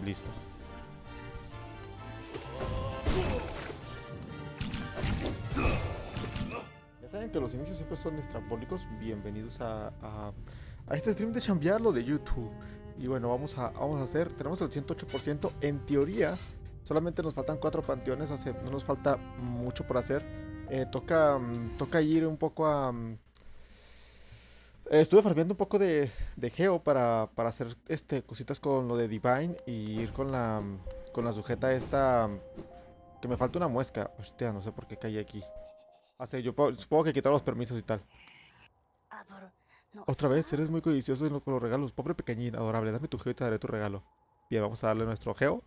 Y listo. Ya saben que los inicios siempre son estrambólicos. Bienvenidos a, a, este stream de chambearlo de YouTube. Y bueno, vamos a, vamos a hacer, tenemos el 108%. En teoría, solamente nos faltan cuatro panteones, hace, no nos falta mucho por hacer. Eh, toca, mm, toca ir un poco a... mm, estuve farmeando un poco de, de Geo para, para hacer este, cositas con lo de Divine y ir con la, mm, con la sujeta esta... mm, Que me falta una muesca. Hostia, no sé por qué caí aquí. Hace, yo po- supongo que quitar los permisos y tal. Otra vez, eres muy codicioso con los regalos. Pobre pequeñín, adorable. Dame tu geo y te daré tu regalo. Bien, vamos a darle nuestro geo.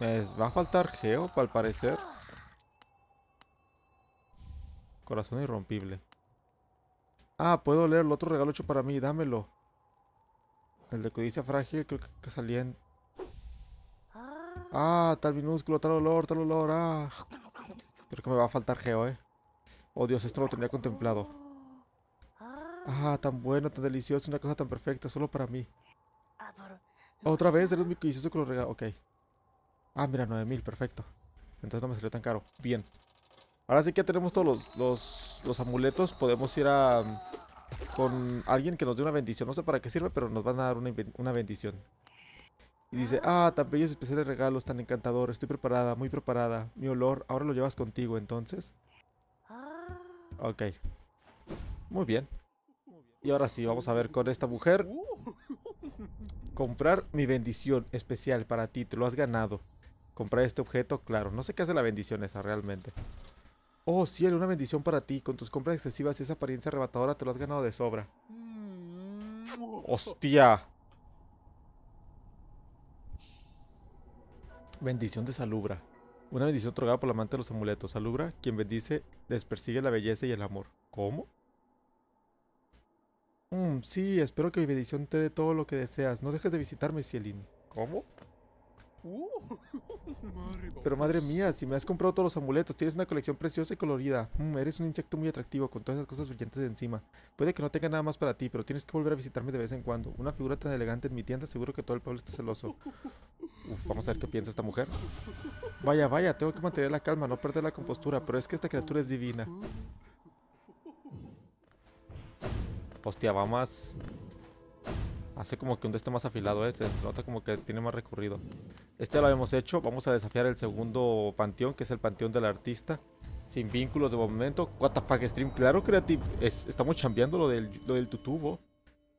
Me va a faltar geo, al parecer. Corazón irrompible. Ah, puedo leer el otro regalo hecho para mí. Dámelo. El de codicia frágil creo que, que salía en... Ah, tal minúsculo, tal olor, tal olor. Ah. Creo que me va a faltar geo, eh. Oh Dios, esto lo tenía contemplado. Ah, tan bueno, tan delicioso, una cosa tan perfecta, solo para mí. Otra vez, eres muy codicioso con los regalos. Ok. Ah, mira, 9000, perfecto. Entonces no me salió tan caro. Bien. Ahora sí que ya tenemos todos los, los, amuletos. Podemos ir a... Con alguien que nos dé una bendición. No sé para qué sirve, pero nos van a dar una, una bendición. Y dice, ah, tan bellos especiales regalos, tan encantador. Estoy preparada, muy preparada. Mi olor, ahora lo llevas contigo, entonces. Ok. Muy bien. Y ahora sí, vamos a ver con esta mujer. Comprar mi bendición especial para ti, te lo has ganado. Comprar este objeto, claro. No sé qué hace la bendición esa realmente. Oh, cielo, una bendición para ti. Con tus compras excesivas y esa apariencia arrebatadora te lo has ganado de sobra. ¡Hostia! Bendición de Salubra. Una bendición otorgada por la amante de los amuletos. Salubra, quien bendice, les persigue la belleza y el amor. ¿Cómo? Mm, sí, espero que mi bendición te dé todo lo que deseas. No dejes de visitarme, Cielin. ¿Cómo? Pero madre mía, si me has comprado todos los amuletos, tienes una colección preciosa y colorida. Mm, eres un insecto muy atractivo con todas esas cosas brillantes encima. Puede que no tenga nada más para ti, pero tienes que volver a visitarme de vez en cuando. Una figura tan elegante en mi tienda, seguro que todo el pueblo está celoso. Uf, vamos a ver qué piensa esta mujer. Vaya, vaya, tengo que mantener la calma, no perder la compostura, pero es que esta criatura es divina. Hostia, va más... Hace como que un este más afilado ese, se nota como que tiene más recorrido. Este lo habíamos hecho, vamos a desafiar el segundo panteón, que es el panteón del artista. Sin vínculos de momento. What the fuck, stream. Claro, creative. Es- estamos chambeando lo del, lo del tutubo.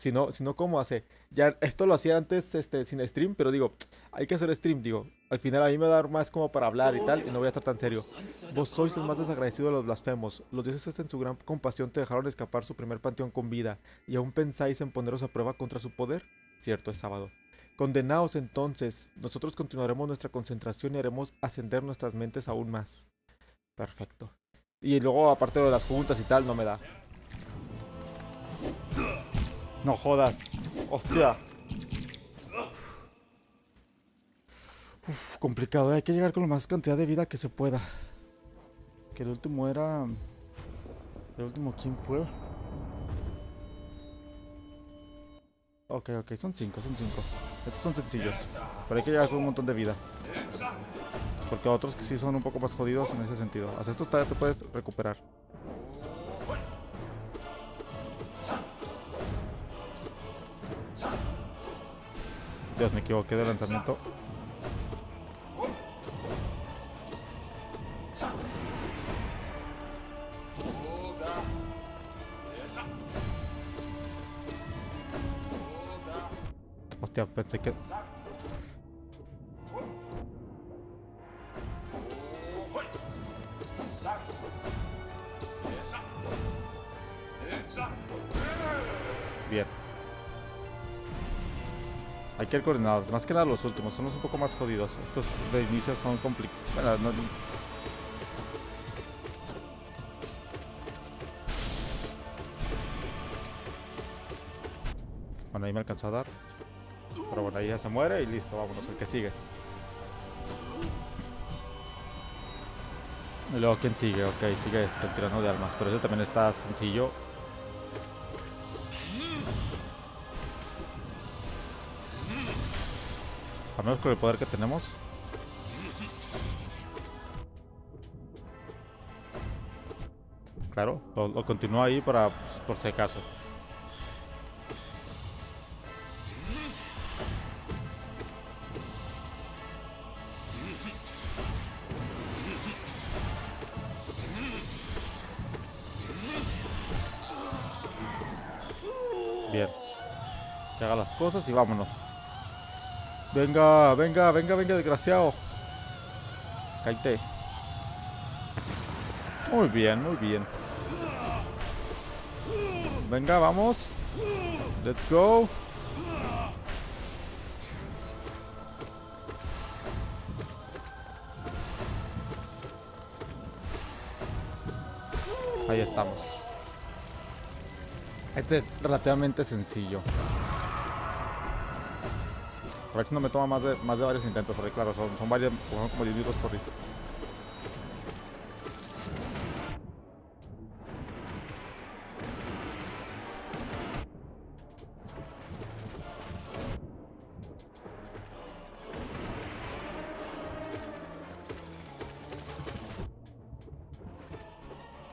Si no, si no, ¿cómo hace? Ya, esto lo hacía antes este, sin stream, pero digo, hay que hacer stream, digo. Al final a mí me va dar más como para hablar y tal, y no voy a estar tan serio. Vos sois el más desagradecido de los blasfemos. Los dioses en su gran compasión te dejaron escapar su primer panteón con vida, y aún pensáis en poneros a prueba contra su poder. Cierto, es sábado. Condenaos entonces, nosotros continuaremos nuestra concentración y haremos ascender nuestras mentes aún más. Perfecto. Y luego, aparte de las juntas y tal, no me da. No jodas. Hostia. Uf, complicado. ¿eh? Hay que llegar con la más cantidad de vida que se pueda. Que el último era... El último, ¿quién fue? Ok, ok, son cinco, son cinco. Estos son sencillos. Pero hay que llegar con un montón de vida. Porque otros que sí son un poco más jodidos en ese sentido. Hasta estos todavía te puedes recuperar. Dios, me equivoqué de lanzamiento. Hostia, pensé que... Bien. Hay que ir coordinados. Más que nada los últimos. Son los un poco más jodidos. Estos de inicio son complicados. Bueno, no- Bueno, ahí me alcanzó a dar. Pero bueno, ahí ya se muere y listo. Vámonos, el que sigue. Y luego, ¿quién sigue? Ok, sigue este, el tirano de almas. Pero ese también está sencillo. A menos con el poder que tenemos. Claro, lo, lo ahí para, pues, por si acaso. Bien. Que haga las cosas y vámonos. Venga, venga, venga, venga, desgraciado. Cállate. Muy bien, muy bien. Venga, vamos. Let's go. Ahí estamos. Este es relativamente sencillo. Ver si no me toma más de, más de varios intentos, porque claro, son, son varios, son como 10 minutos por rito.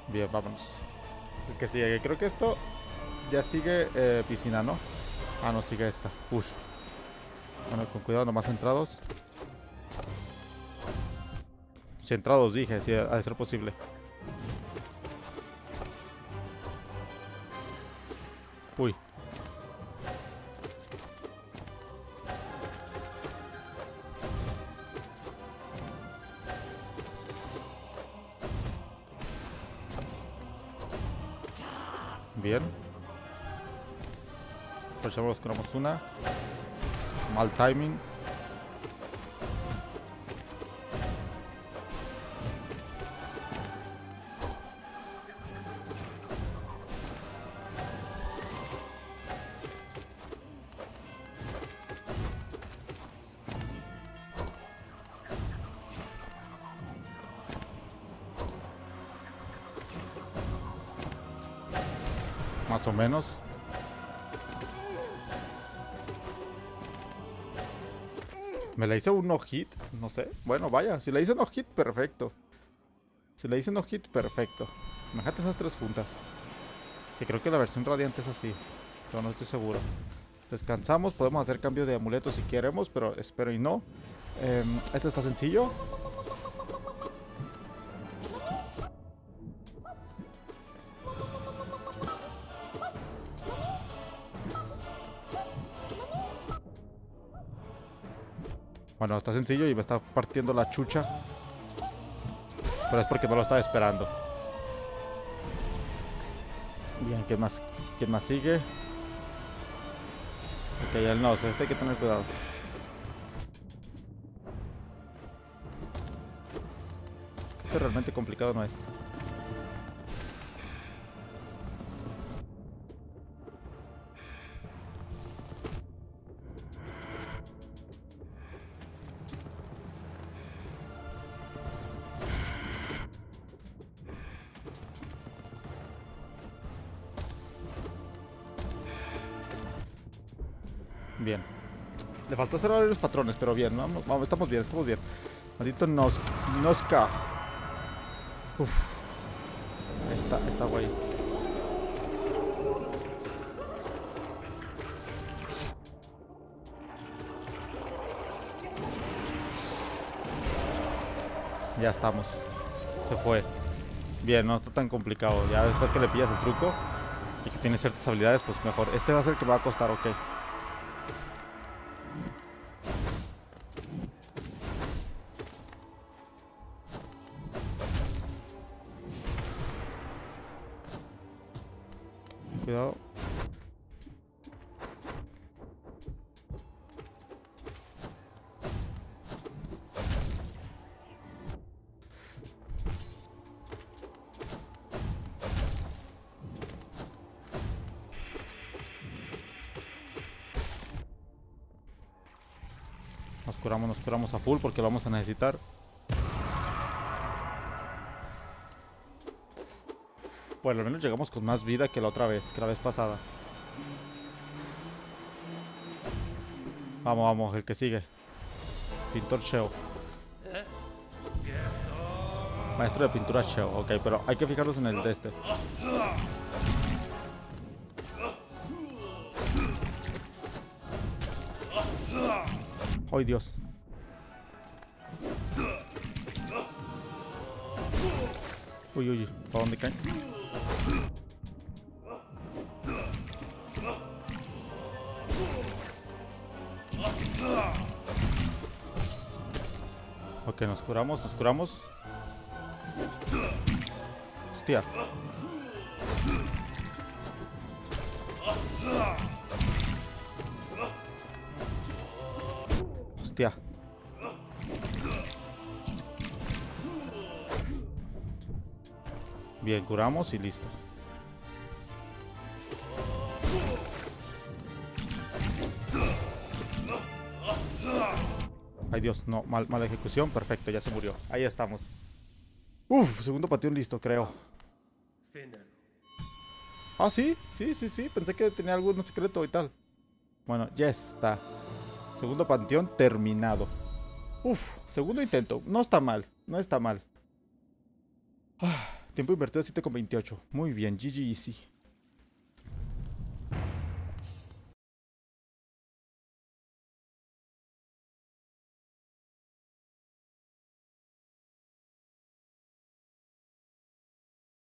Bien, vámonos. Que sigue, creo que esto ya sigue eh, piscina, ¿no? Ah, no, sigue esta. Uy. Bueno, con cuidado, nomás entrados. Si entrados dije, si ha de ser posible. Uy. Bien. Aprovechamos, curamos una. Mal timing. Más o menos. ¿Me la hice un no hit? No sé. Bueno, vaya. Si la hice no hit, perfecto. Si la hice no hit, perfecto. Imagínate esas tres juntas. Que creo que la versión radiante es así. Pero no estoy seguro. Descansamos. Podemos hacer cambio de amuleto si queremos. Pero espero y no. Em, este está sencillo. Bueno, está sencillo y me está partiendo la chucha. Pero es porque no lo estaba esperando. Bien, ¿quién más, ¿quién más sigue? Ok, el no, este hay que tener cuidado. Este realmente complicado no es. Bien. Le faltó hacer varios patrones, pero bien. Vamos, vamos, estamos bien, estamos bien. Maldito Nos Noska. Uf. Está, está guay. Ya estamos. Se fue. Bien, no está tan complicado. Ya después que le pillas el truco y que tiene ciertas habilidades, pues mejor. Este va a ser el que me va a costar, ok. Curamos, nos curamos a full porque vamos a necesitar. Bueno, al menos llegamos con más vida que la otra vez, que la vez pasada. Vamos, vamos, el que sigue. Pintor Sheo. Maestro de pintura Sheo. Ok, pero hay que fijarnos en el de este. ¡Ay, Dios! Uy, uy, ¿para dónde cae? Ok, nos curamos, nos curamos. Hostia. Bien, curamos y listo. Ay Dios, no, mal, mala ejecución, perfecto, ya se murió. Ahí estamos. Uf, segundo pateón listo, creo. Ah, sí, sí, sí, sí, pensé que tenía algún secreto y tal. Bueno, ya está. Segundo panteón terminado. Uf, segundo intento. No está mal, no está mal. Ah, tiempo invertido 7,28. Muy bien, GG Easy.